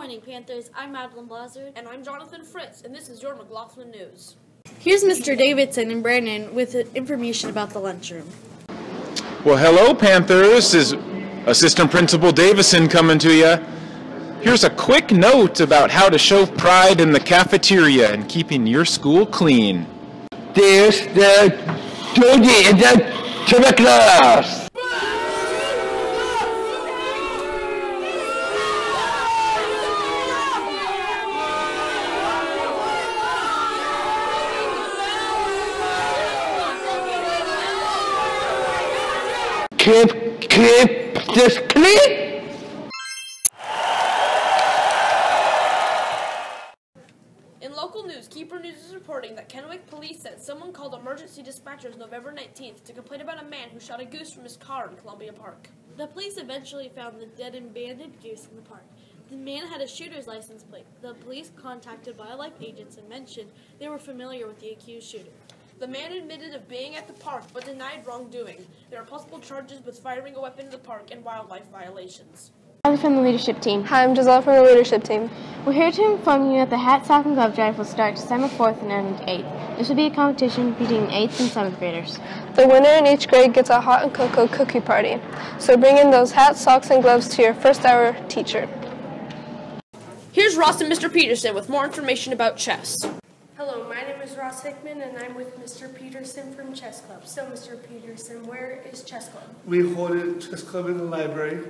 morning, Panthers. I'm Madeline Blazard. And I'm Jonathan Fritz, and this is your McLaughlin News. Here's Mr. Davidson and Brandon with information about the lunchroom. Well, hello, Panthers. This is Assistant Principal Davison coming to you. Here's a quick note about how to show pride in the cafeteria and keeping your school clean. There's the duty in the class. Keep this clean. In local news, KEPR News is reporting that Kennewick police said someone called emergency dispatchers November 19th to complain about a man who shot a goose from his car in Columbia Park. The police eventually found the dead and banded goose in the park. The man had a shooter's license plate. The police contacted wildlife agents and mentioned they were familiar with the accused shooter. The man admitted of being at the park but denied wrongdoing. There are possible charges with firing a weapon in the park and wildlife violations. I'm from the leadership team. Hi, I'm Giselle from the leadership team. We're here to inform you that the Hat, Sock, and Glove Drive will start December 4th and end 8th. This will be a competition between 8th and 7th graders. The winner in each grade gets a hot and cocoa cookie party. So bring in those hats, socks, and gloves to your first hour teacher. Here's Ross and Mr. Peterson with more information about chess. Name is Ross Hickman and I'm with Mr. Peterson from Chess Club. So, Mr. Peterson, where is Chess Club? We hold it at Chess Club in the library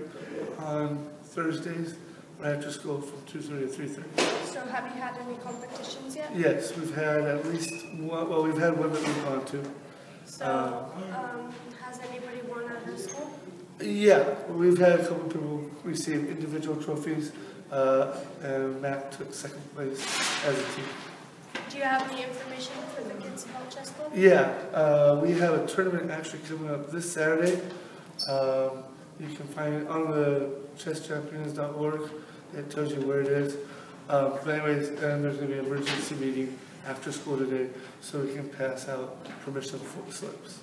on Thursdays right after school from 2.30 to 3.30. So, have you had any competitions yet? Yes, we've had at least one, well, we've had one that we've gone to. So, um, has anybody won at our school? Yeah, we've had a couple of people receive individual trophies, uh, and Matt took second place as a team. Do you have any information for the kids about Chess Club? Yeah, uh, we have a tournament actually coming up this Saturday. Um, you can find it on the chesschampions.org. It tells you where it is. Um, but anyways, and there's going to be an emergency meeting after school today so we can pass out permission for slips.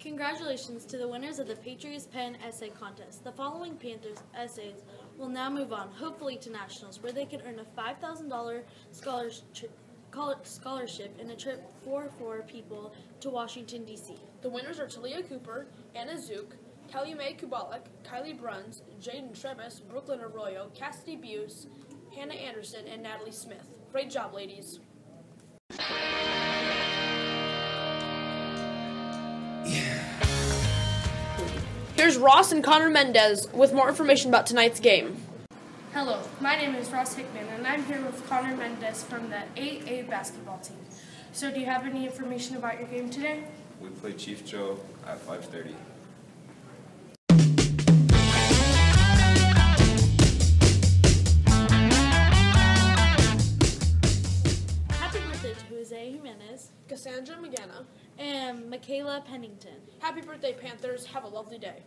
Congratulations to the winners of the Patriots Pen Essay Contest. The following Panthers essays will now move on, hopefully to nationals, where they can earn a $5,000 scholarship and a trip for four people to Washington, D.C. The winners are Talia Cooper, Anna Zook, Mae Kubalik, Kylie Bruns, Jaden Trebus, Brooklyn Arroyo, Cassidy Buse, Hannah Anderson, and Natalie Smith. Great job, ladies. Here's Ross and Connor Mendez with more information about tonight's game. Hello, my name is Ross Hickman and I'm here with Connor Mendez from the 8A basketball team. So, do you have any information about your game today? We play Chief Joe at 5:30. Happy birthday to Jose Jimenez Cassandra McGanna. and Michaela Pennington. Happy birthday, Panthers. Have a lovely day.